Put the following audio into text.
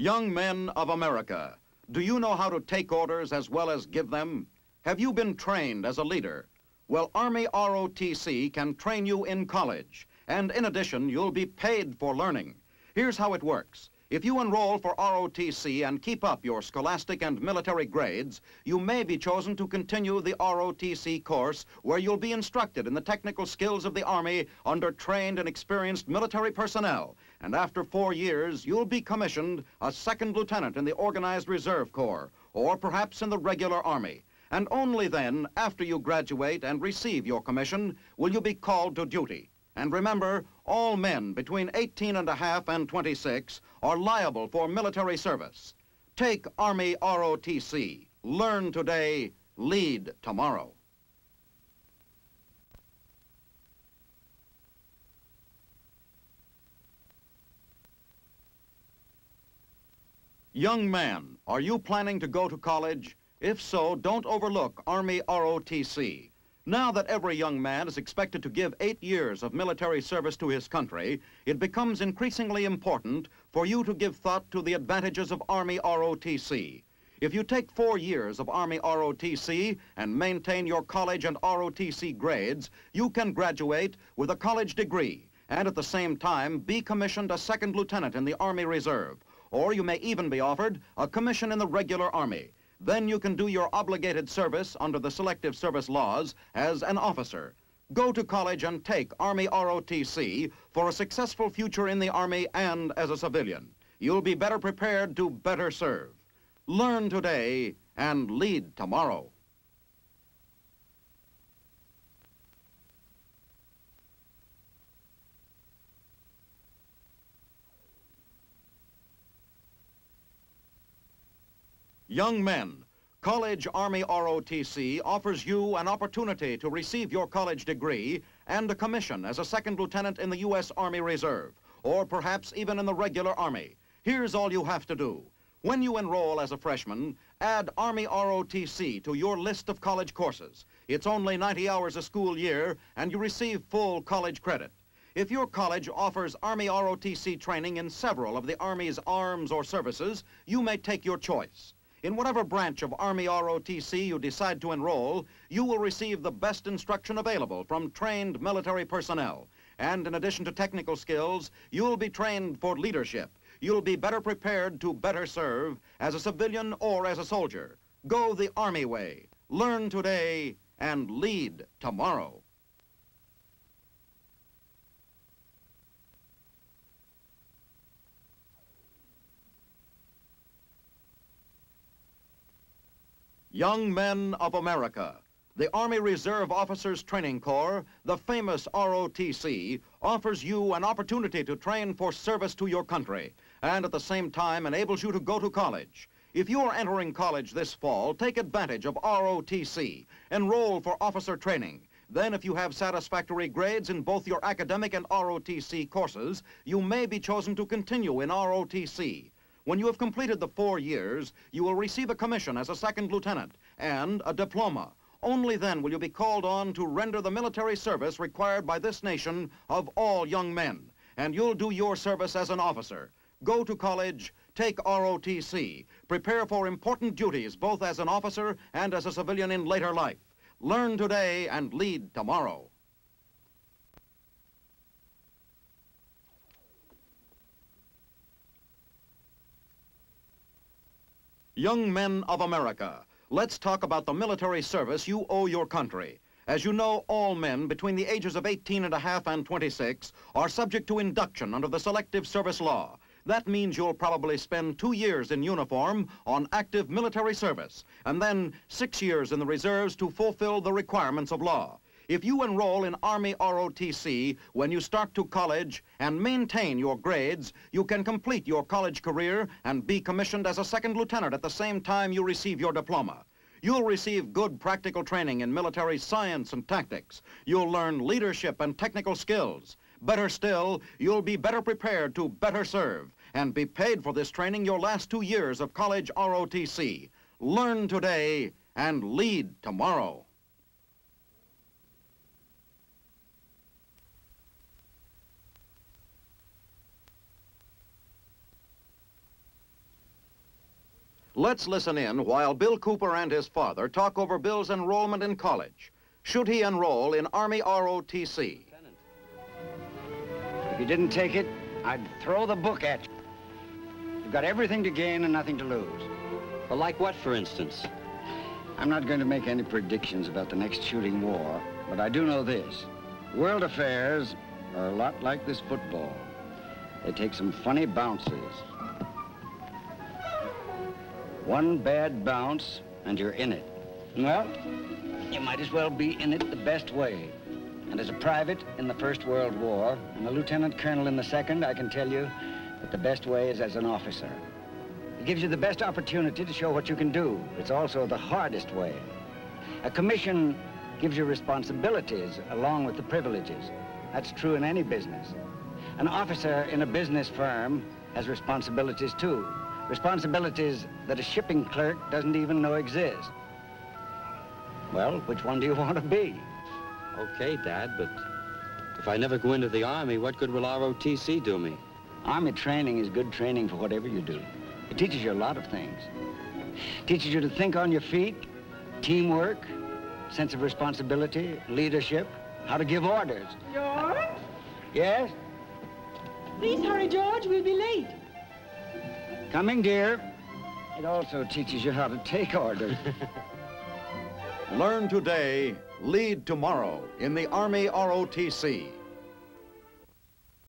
Young men of America, do you know how to take orders as well as give them? Have you been trained as a leader? Well, Army ROTC can train you in college, and in addition, you'll be paid for learning. Here's how it works. If you enroll for ROTC and keep up your scholastic and military grades, you may be chosen to continue the ROTC course where you'll be instructed in the technical skills of the Army under trained and experienced military personnel. And after four years, you'll be commissioned a second lieutenant in the Organized Reserve Corps, or perhaps in the regular Army. And only then, after you graduate and receive your commission, will you be called to duty. And remember, all men between 18 and a half and 26 are liable for military service. Take Army ROTC. Learn today, lead tomorrow. Young man, are you planning to go to college? If so, don't overlook Army ROTC. Now that every young man is expected to give eight years of military service to his country, it becomes increasingly important for you to give thought to the advantages of Army ROTC. If you take four years of Army ROTC and maintain your college and ROTC grades, you can graduate with a college degree and at the same time be commissioned a second lieutenant in the Army Reserve. Or you may even be offered a commission in the regular Army. Then you can do your obligated service under the Selective Service laws as an officer. Go to college and take Army ROTC for a successful future in the Army and as a civilian. You'll be better prepared to better serve. Learn today and lead tomorrow. Young men, College Army ROTC offers you an opportunity to receive your college degree and a commission as a second lieutenant in the U.S. Army Reserve, or perhaps even in the regular Army. Here's all you have to do. When you enroll as a freshman, add Army ROTC to your list of college courses. It's only 90 hours a school year, and you receive full college credit. If your college offers Army ROTC training in several of the Army's arms or services, you may take your choice. In whatever branch of Army ROTC you decide to enroll, you will receive the best instruction available from trained military personnel. And in addition to technical skills, you'll be trained for leadership. You'll be better prepared to better serve as a civilian or as a soldier. Go the Army way. Learn today and lead tomorrow. Young Men of America, the Army Reserve Officers Training Corps, the famous ROTC, offers you an opportunity to train for service to your country and at the same time enables you to go to college. If you're entering college this fall, take advantage of ROTC. Enroll for officer training. Then if you have satisfactory grades in both your academic and ROTC courses, you may be chosen to continue in ROTC. When you have completed the four years, you will receive a commission as a second lieutenant and a diploma. Only then will you be called on to render the military service required by this nation of all young men. And you'll do your service as an officer. Go to college, take ROTC, prepare for important duties both as an officer and as a civilian in later life. Learn today and lead tomorrow. Young men of America, let's talk about the military service you owe your country. As you know, all men between the ages of 18 and a half and 26 are subject to induction under the Selective Service Law. That means you'll probably spend two years in uniform on active military service, and then six years in the reserves to fulfill the requirements of law. If you enroll in Army ROTC when you start to college and maintain your grades, you can complete your college career and be commissioned as a second lieutenant at the same time you receive your diploma. You'll receive good practical training in military science and tactics. You'll learn leadership and technical skills. Better still, you'll be better prepared to better serve and be paid for this training your last two years of college ROTC. Learn today and lead tomorrow. Let's listen in while Bill Cooper and his father talk over Bill's enrollment in college. Should he enroll in Army ROTC? If you didn't take it, I'd throw the book at you. You've got everything to gain and nothing to lose. Well, like what, for instance? I'm not going to make any predictions about the next shooting war, but I do know this. World affairs are a lot like this football. They take some funny bounces. One bad bounce, and you're in it. Well, you might as well be in it the best way. And as a private in the First World War, and a lieutenant colonel in the Second, I can tell you that the best way is as an officer. It gives you the best opportunity to show what you can do. It's also the hardest way. A commission gives you responsibilities along with the privileges. That's true in any business. An officer in a business firm has responsibilities too. Responsibilities that a shipping clerk doesn't even know exist. Well, which one do you want to be? Okay, Dad, but if I never go into the Army, what good will ROTC do me? Army training is good training for whatever you do. It teaches you a lot of things. teaches you to think on your feet, teamwork, sense of responsibility, leadership, how to give orders. George? Yes? Please hurry, George. We'll be late. Coming, dear. It also teaches you how to take orders. Learn today, lead tomorrow in the Army ROTC.